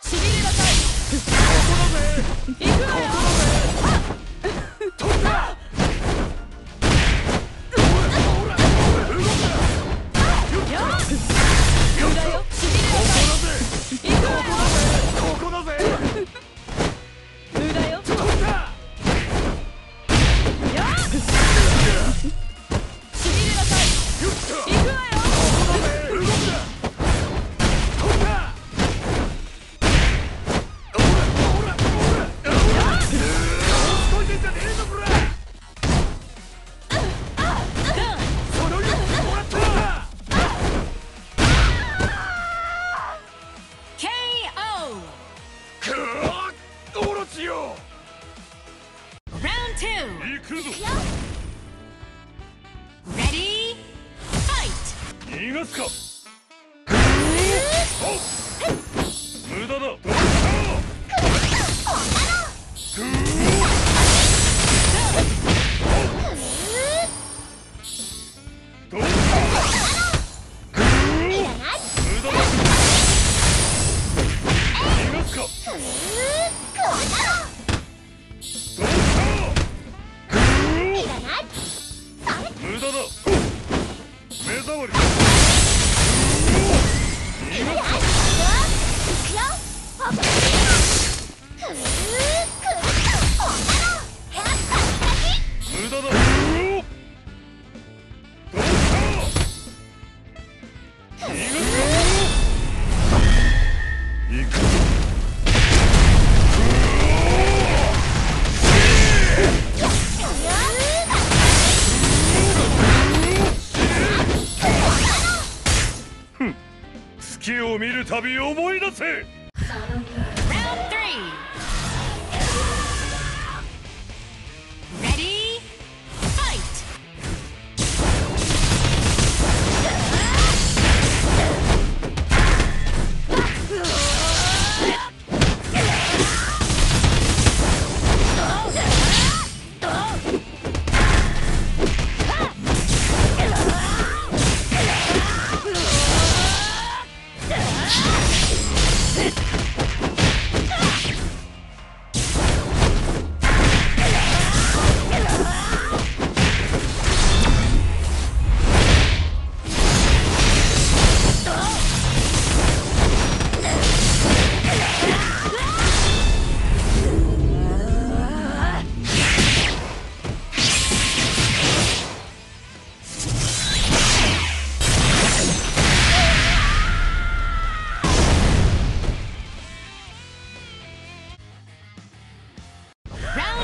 しびれなさい。心で行くわよ。逃がすか。見るたび思い出せ。Smash!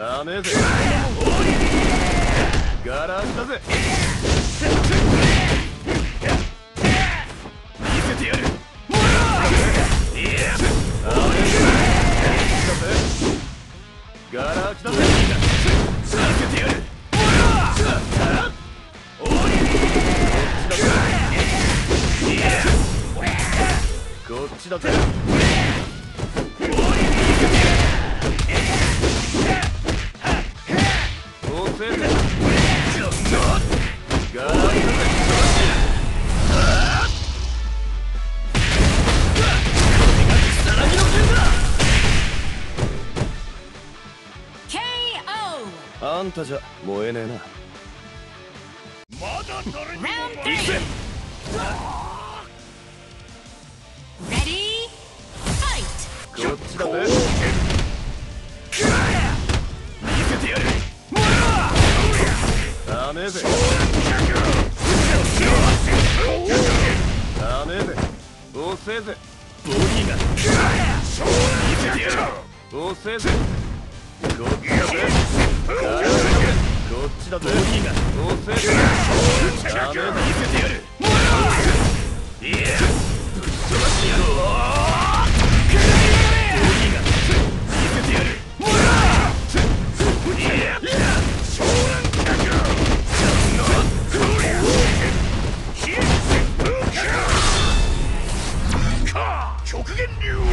ダメぜガランだぜ。あんたじゃ燃えねえな。まだ誰にもこっちだぜ。見せてやダメぜダメぜぜ。ボディが見せてやぜ。fucking knew.